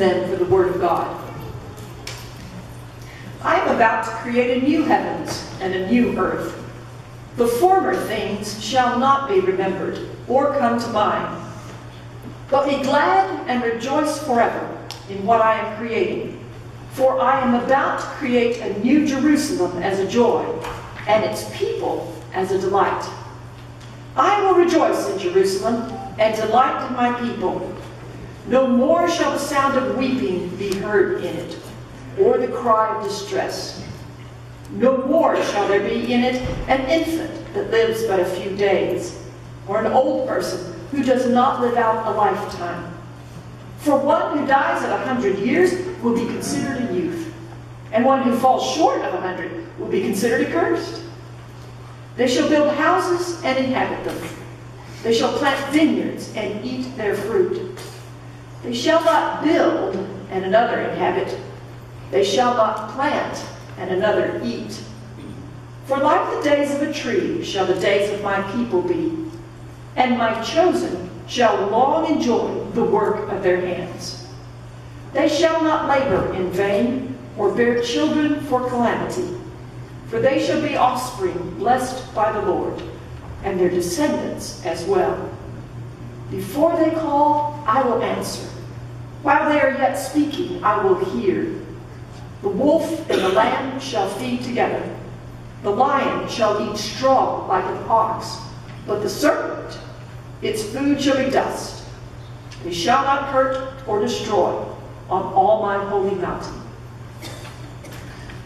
then for the word of God. I am about to create a new heavens and a new earth. The former things shall not be remembered or come to mind. But be glad and rejoice forever in what I am creating. For I am about to create a new Jerusalem as a joy, and its people as a delight. I will rejoice in Jerusalem and delight in my people. No more shall the sound of weeping be heard in it, or the cry of distress. No more shall there be in it an infant that lives but a few days, or an old person who does not live out a lifetime. For one who dies at a hundred years will be considered a youth, and one who falls short of a hundred will be considered accursed. They shall build houses and inhabit them. They shall plant vineyards and eat their fruit. They shall not build and another inhabit. They shall not plant and another eat. For like the days of a tree shall the days of my people be, and my chosen shall long enjoy the work of their hands. They shall not labor in vain, or bear children for calamity, for they shall be offspring blessed by the Lord, and their descendants as well. Before they call, I will answer. While they are yet speaking, I will hear. The wolf and the lamb shall feed together. The lion shall eat straw like an ox, but the serpent its food shall be dust. They shall not hurt or destroy on all my holy mountain.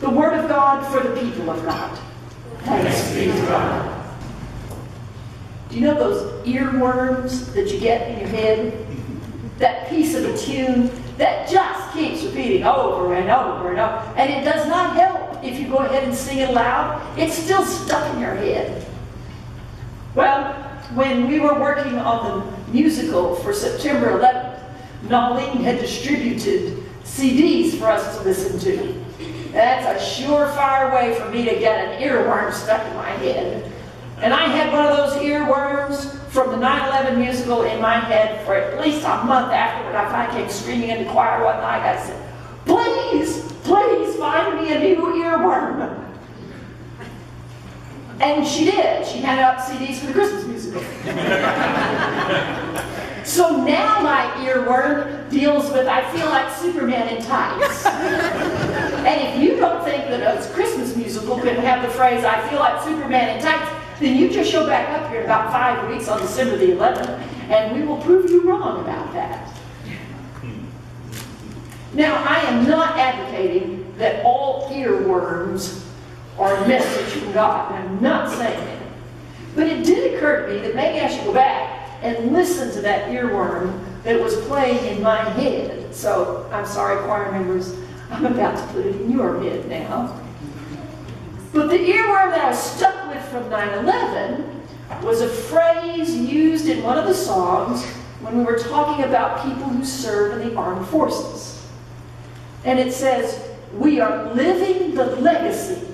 The word of God for the people of God. Thanks be to God. Do you know those earworms that you get in your head? That piece of a tune that just keeps repeating over and over and over. And it does not help if you go ahead and sing it loud. It's still stuck in your head. Well, when we were working on the musical for September 11th, Nolene had distributed CDs for us to listen to. That's a surefire way for me to get an earworm stuck in my head. And I had one of those earworms from the 9-11 musical in my head for at least a month afterward. I finally came screaming into choir one night. I said, please, please find me a new earworm. And she did. She handed out CDs for the Christmas musical. so now my earworm deals with I feel like Superman in tights. and if you don't think that a Christmas musical can have the phrase I feel like Superman in tights, then you just show back up here in about five weeks on December the 11th, and we will prove you wrong about that. Now, I am not advocating that all earworms are a message from God. I'm not saying that. But it did occur to me that maybe I should go back and listen to that earworm that was playing in my head. So I'm sorry, choir members, I'm about to put it in your head now. But the earworm that I stuck from 9-11 was a phrase used in one of the songs when we were talking about people who serve in the armed forces. And it says, we are living the legacy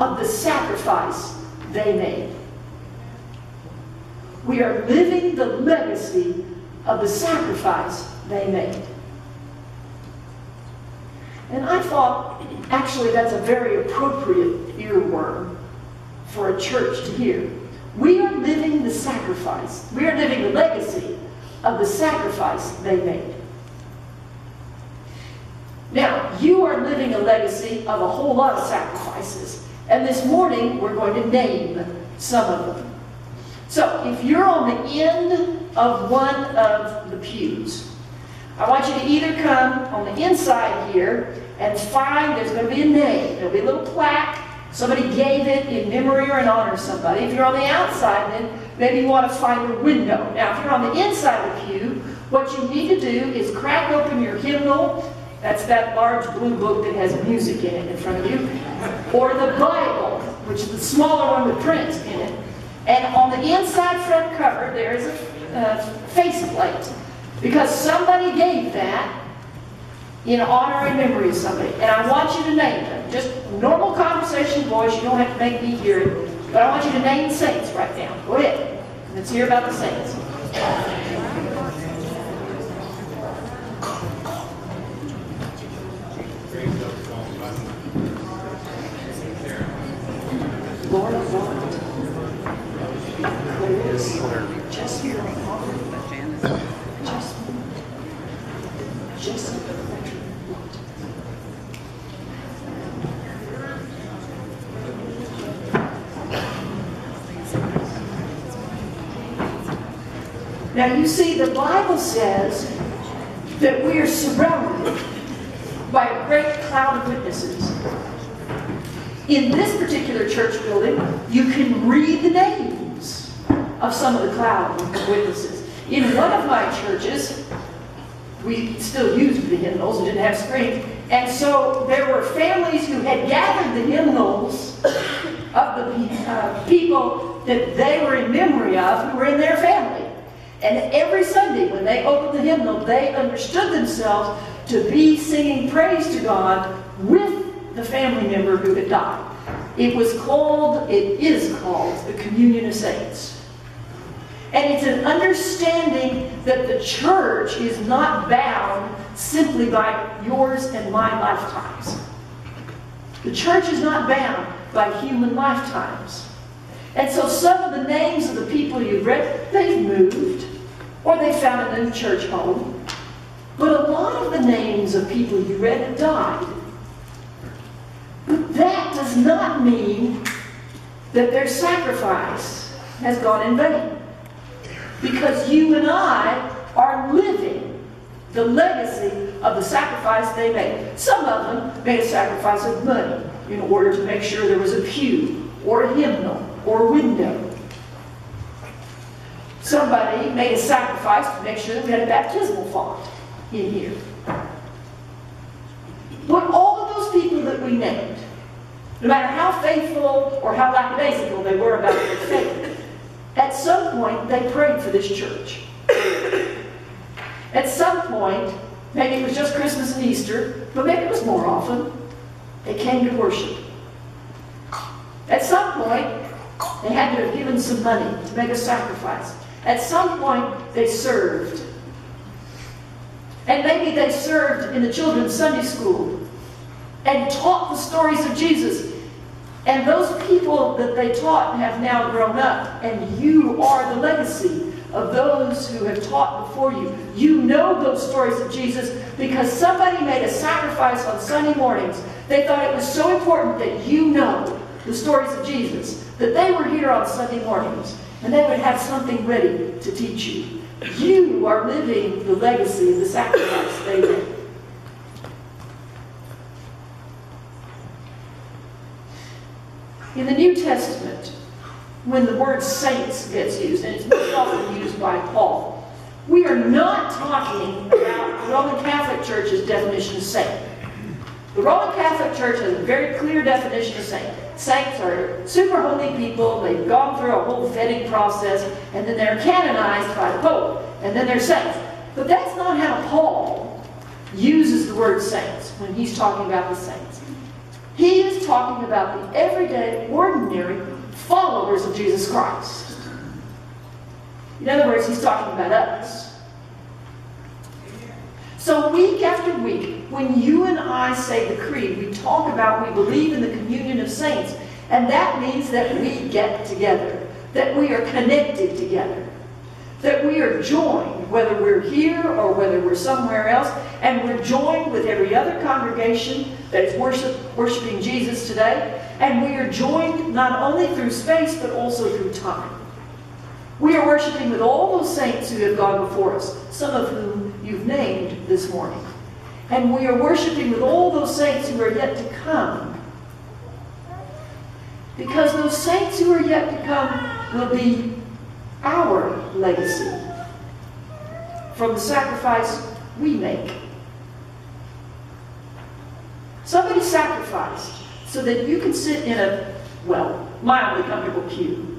of the sacrifice they made. We are living the legacy of the sacrifice they made. And I thought, actually, that's a very appropriate earworm for a church to hear. We are living the sacrifice. We are living the legacy of the sacrifice they made. Now, you are living a legacy of a whole lot of sacrifices. And this morning, we're going to name some of them. So, if you're on the end of one of the pews, I want you to either come on the inside here and find there's going to be a name. There'll be a little plaque. Somebody gave it in memory or in honor of somebody. If you're on the outside, then maybe you want to find a window. Now, if you're on the inside of the pew, what you need to do is crack open your hymnal that's that large blue book that has music in it in front of you. Or the Bible, which is the smaller one with print in it. And on the inside front cover, there is a, uh, a faceplate. Because somebody gave that in honor and memory of somebody. And I want you to name them. Just normal conversation voice. You don't have to make me hear it. But I want you to name saints right now. Go ahead. Let's hear about the saints. Lord of just hear me. Now you see, the Bible says that we are surrounded by a great cloud of witnesses. In this particular church building, you can read the names of some of the cloud of witnesses. In one of my churches, we still used the hymnals and didn't have screens, and so there were families who had gathered the hymnals of the uh, people that they were in memory of who were in their family. And every Sunday, when they opened the hymnal, they understood themselves to be singing praise to God with the family member who had died. It was called, it is called, the Communion of Saints. And it's an understanding that the church is not bound simply by yours and my lifetimes. The church is not bound by human lifetimes. And so some of the names of the people you've read, they've moved, or they found a new church home. But a lot of the names of people you read have died. But that does not mean that their sacrifice has gone in vain. Because you and I are living the legacy of the sacrifice they made. Some of them made a sacrifice of money in order to make sure there was a pew or a hymnal or window. Somebody made a sacrifice to make sure that we had a baptismal font in here. But all of those people that we named, no matter how faithful or how lackadaisical they were about their faith, at some point they prayed for this church. At some point, maybe it was just Christmas and Easter, but maybe it was more often, they came to worship. At some point, they had to have given some money to make a sacrifice. At some point, they served. And maybe they served in the children's Sunday school and taught the stories of Jesus. And those people that they taught have now grown up, and you are the legacy of those who have taught before you. You know those stories of Jesus because somebody made a sacrifice on Sunday mornings. They thought it was so important that you know the stories of Jesus, that they were here on Sunday mornings, and they would have something ready to teach you. You are living the legacy of the sacrifice they made. In the New Testament, when the word saints gets used, and it's most often used by Paul, we are not talking about the Roman Catholic Church's definition of saint. The Roman Catholic Church has a very clear definition of saint. Saints are super holy people, they've gone through a whole vetting process, and then they're canonized by the Pope, and then they're saints. But that's not how Paul uses the word saints when he's talking about the saints. He is talking about the everyday, ordinary followers of Jesus Christ. In other words, he's talking about us. So week after week, when you and I say the creed, we talk about we believe in the communion of saints. And that means that we get together, that we are connected together, that we are joined, whether we're here or whether we're somewhere else, and we're joined with every other congregation that is worship, worshiping Jesus today, and we are joined not only through space but also through time. We are worshiping with all those saints who have gone before us, some of whom you've named this morning. And we are worshiping with all those saints who are yet to come. Because those saints who are yet to come will be our legacy from the sacrifice we make. Somebody sacrificed so that you can sit in a, well, mildly comfortable pew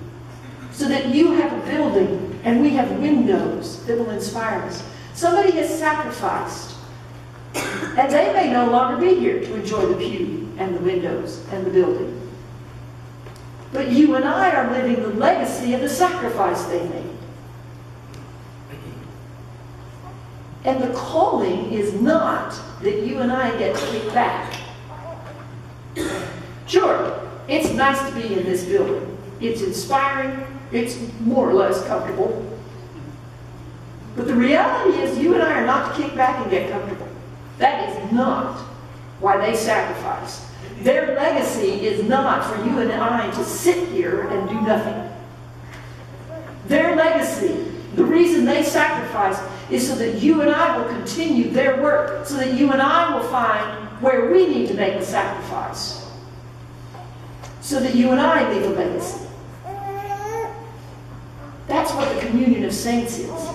so that you have a building and we have windows that will inspire us. Somebody has sacrificed, and they may no longer be here to enjoy the pew and the windows and the building. But you and I are living the legacy of the sacrifice they made. And the calling is not that you and I get to kick back. Sure, It's nice to be in this building. It's inspiring. It's more or less comfortable. But the reality is you and I are not to kick back and get comfortable. That is not why they sacrificed. Their legacy is not for you and I to sit here and do nothing. Their legacy, the reason they sacrificed, is so that you and I will continue their work, so that you and I will find where we need to make a sacrifice, so that you and I leave a legacy. That's what the communion of saints is.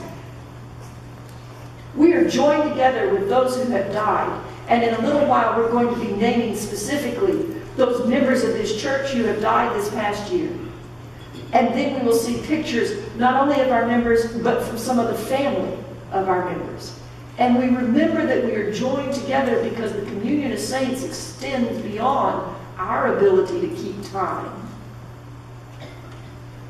We are joined together with those who have died, and in a little while we're going to be naming specifically those members of this church who have died this past year. And then we will see pictures not only of our members, but from some of the family of our members. And we remember that we are joined together because the communion of saints extends beyond our ability to keep time.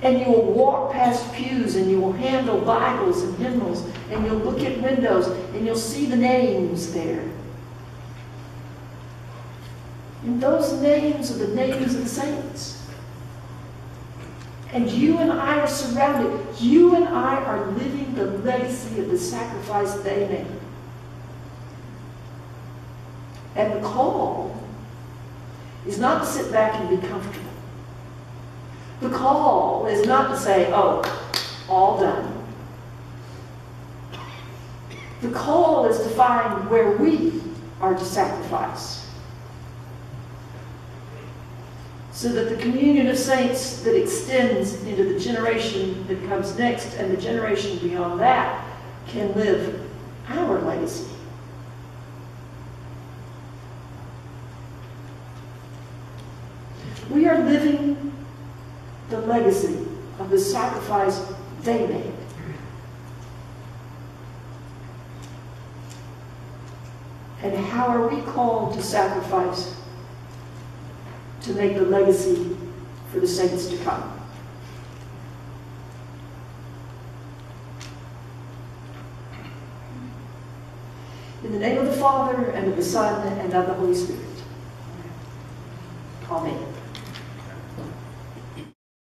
And you will walk past pews and you will handle Bibles and hymnals and you'll look at windows and you'll see the names there. And those names are the names of the saints. And you and I are surrounded. You and I are living the legacy of the sacrifice they made. And the call is not to sit back and be comfortable. The call is not to say, oh, all done. The call is to find where we are to sacrifice. so that the communion of saints that extends into the generation that comes next and the generation beyond that can live our legacy. We are living the of the sacrifice they made. And how are we called to sacrifice to make the legacy for the saints to come. In the name of the Father, and of the Son, and of the Holy Spirit. Amen.